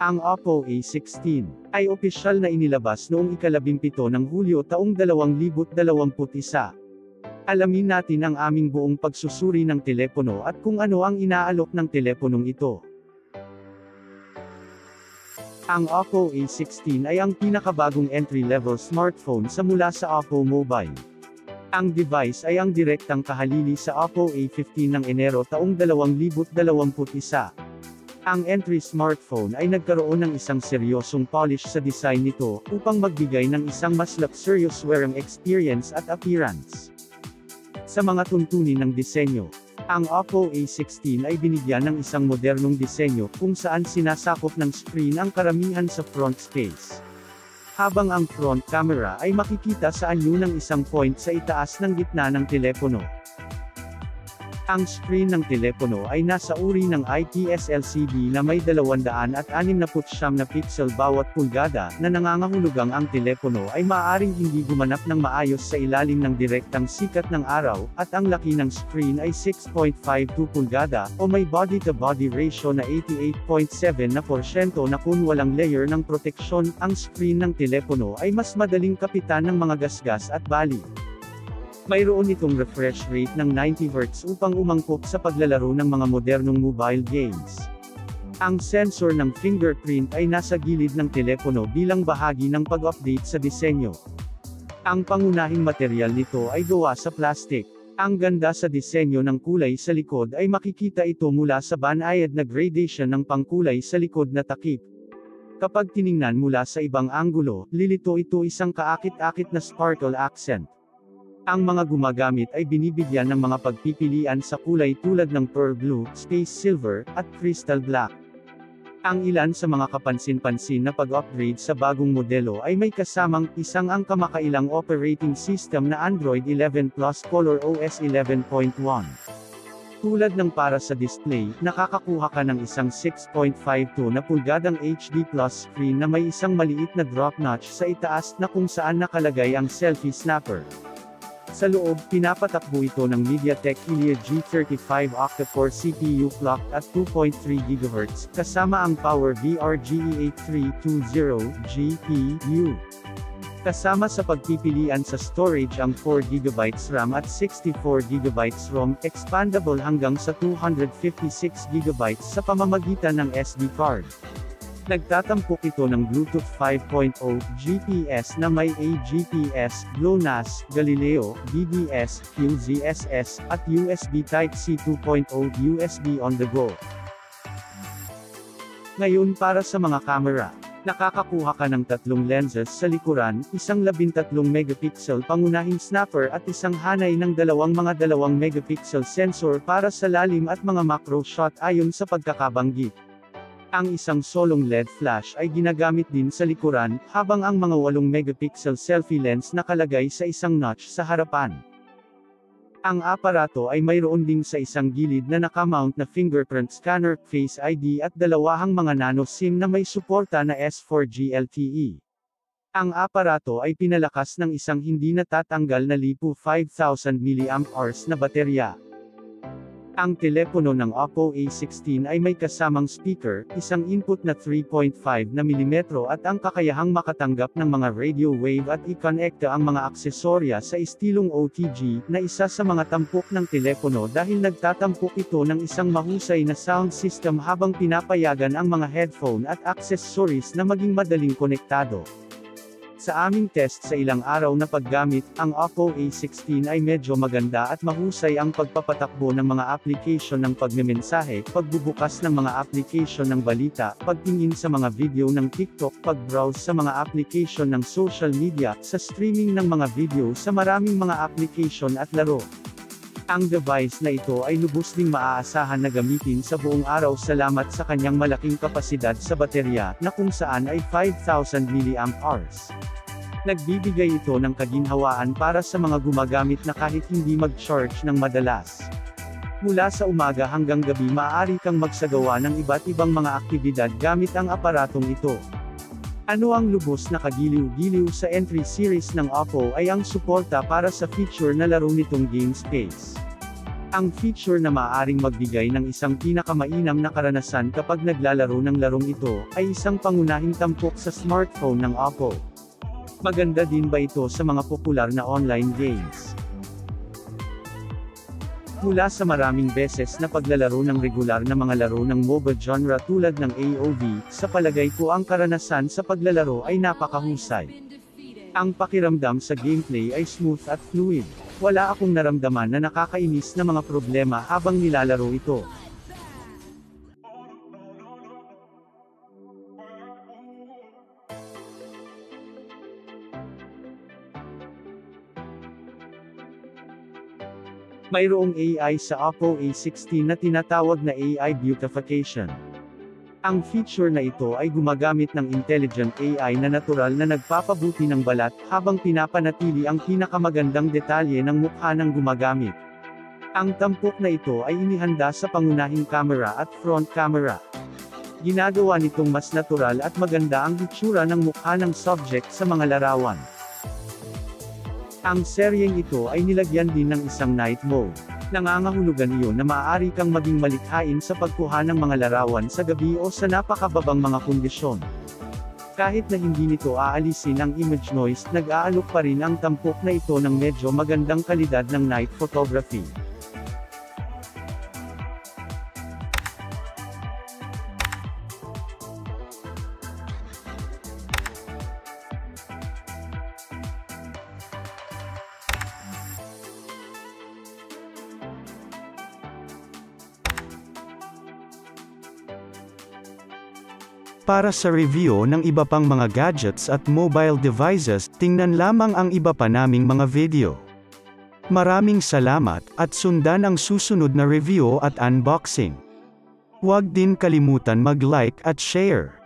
Ang Oppo A16 ay opisyal na inilabas noong ikalabimpito ng Hulyo taong 2021. Alamin natin ang aming buong pagsusuri ng telepono at kung ano ang inaalok ng teleponong ito. Ang Oppo A16 ay ang pinakabagong entry-level smartphone sa mula sa Oppo Mobile. Ang device ay ang direktang kahalili sa Oppo A15 ng Enero taong 2021. Ang entry smartphone ay nagkaroon ng isang seryosong polish sa design nito, upang magbigay ng isang mas luxurious wearing experience at appearance. Sa mga tuntunin ng disenyo, ang Oppo A16 ay binigyan ng isang modernong disenyo kung saan sinasakop ng screen ang karamihan sa front space. Habang ang front camera ay makikita sa anyo ng isang point sa itaas ng gitna ng telepono. Ang screen ng telepono ay nasa uri ng IPS LCD na may 269 na pixel bawat pulgada, na nangangahulugang ang telepono ay maaaring hindi gumanap ng maayos sa ilalim ng direktang sikat ng araw, at ang laki ng screen ay 6.52 pulgada, o may body-to-body ratio na 88.7 na porsyento na kung walang layer ng proteksyon, ang screen ng telepono ay mas madaling kapitan ng mga gasgas at bali. Mayroon itong refresh rate ng 90Hz upang umangkop sa paglalaro ng mga modernong mobile games. Ang sensor ng fingerprint ay nasa gilid ng telepono bilang bahagi ng pag-update sa disenyo. Ang pangunahing material nito ay gawa sa plastic. Ang ganda sa disenyo ng kulay sa likod ay makikita ito mula sa banayad na gradation ng pangkulay sa likod na takip. Kapag tiningnan mula sa ibang anggulo, lilito ito isang kaakit-akit na sparkle accent. Ang mga gumagamit ay binibigyan ng mga pagpipilian sa kulay tulad ng pearl blue, space silver, at crystal black. Ang ilan sa mga kapansin-pansin na pag-upgrade sa bagong modelo ay may kasamang isang ang kamakailang operating system na Android 11 Plus Color OS 11.1. Tulad ng para sa display, nakakakuha ka ng isang 6.52 na pulgadang HD Plus screen na may isang maliit na drop notch sa itaas na kung saan nakalagay ang selfie snapper. Sa loob, pinapatakbo ito ng MediaTek Helio G35 octa-core CPU clock at 2.3 GHz, kasama ang Power VR GE8320 GPU. Kasama sa pagpipilian sa storage ang 4GB RAM at 64GB ROM, expandable hanggang sa 256GB sa pamamagitan ng SD card. Nagtatampok ito ng Bluetooth 5.0, GPS na may AGPS, GLONASS, Galileo, BBS, QZSS, at USB Type-C 2.0 USB on the go. Ngayon para sa mga camera. Nakakakuha ka ng tatlong lenses sa likuran, isang 13 megapixel pangunahing snapper at isang hanay ng dalawang mga dalawang megapixel sensor para sa lalim at mga macro shot ayon sa pagkakabanggit. Ang isang solong LED flash ay ginagamit din sa likuran, habang ang mga 8 megapixel selfie lens nakalagay sa isang notch sa harapan. Ang aparato ay mayroon din sa isang gilid na nakamount na fingerprint scanner, Face ID at dalawahang mga nano SIM na may suporta na S4G LTE. Ang aparato ay pinalakas ng isang hindi natatanggal na lipo 5000 mAh na baterya. Ang telepono ng Oppo A16 ay may kasamang speaker, isang input na 3.5 na mm at ang kakayahang makatanggap ng mga radio wave at i-connecta ang mga aksesorya sa estilong OTG, na isa sa mga tampok ng telepono dahil nagtatampok ito ng isang mahusay na sound system habang pinapayagan ang mga headphone at accessories na maging madaling konektado. Sa aming test sa ilang araw na paggamit, ang Oppo A16 ay medyo maganda at mahusay ang pagpapatakbo ng mga application ng pagmemensahe, pagbubukas ng mga application ng balita, pagtingin sa mga video ng TikTok, pagbrowse sa mga application ng social media, sa streaming ng mga video sa maraming mga application at laro. Ang device na ito ay lubos ding maaasahan na gamitin sa buong araw salamat sa kanyang malaking kapasidad sa baterya, na kung saan ay 5,000 mAh. Nagbibigay ito ng kaginhawaan para sa mga gumagamit na kahit hindi mag-charge ng madalas. Mula sa umaga hanggang gabi maaari kang magsagawa ng iba't ibang mga aktibidad gamit ang aparatong ito. Ano ang lubos na kagiliw-giliw sa entry series ng Oppo ay ang suporta para sa feature na laro nitong Game Space. Ang feature na maaaring magbigay ng isang pinakamainam na karanasan kapag naglalaro ng larong ito, ay isang pangunahing tampok sa smartphone ng Oppo. Maganda din ba ito sa mga popular na online games? Mula sa maraming beses na paglalaro ng regular na mga laro ng MOBA genre tulad ng AOV, sa palagay ko ang karanasan sa paglalaro ay napakahusay. Ang pakiramdam sa gameplay ay smooth at fluid. Wala akong naramdaman na nakakainis na mga problema habang nilalaro ito. Mayroong AI sa Oppo A16 na tinatawag na AI Beautification. Ang feature na ito ay gumagamit ng intelligent AI na natural na nagpapabuti ng balat habang pinapanatili ang pinakamagandang detalye ng mukha ng gumagamit. Ang tampok na ito ay inihanda sa pangunahing camera at front camera. Ginagawa nitong mas natural at maganda ang itsura ng mukha ng subject sa mga larawan. Ang seryeng ito ay nilagyan din ng isang night mode. Nangangahulugan iyon na maaari kang maging malikhain sa pagkuha ng mga larawan sa gabi o sa napakababang mga kondisyon. Kahit na hindi nito aalisin ang image noise, nag-aalok pa rin ang tampok na ito ng medyo magandang kalidad ng night photography. Para sa review ng iba pang mga gadgets at mobile devices, tingnan lamang ang iba pa naming mga video. Maraming salamat at sundan ang susunod na review at unboxing. Huwag din kalimutan mag-like at share.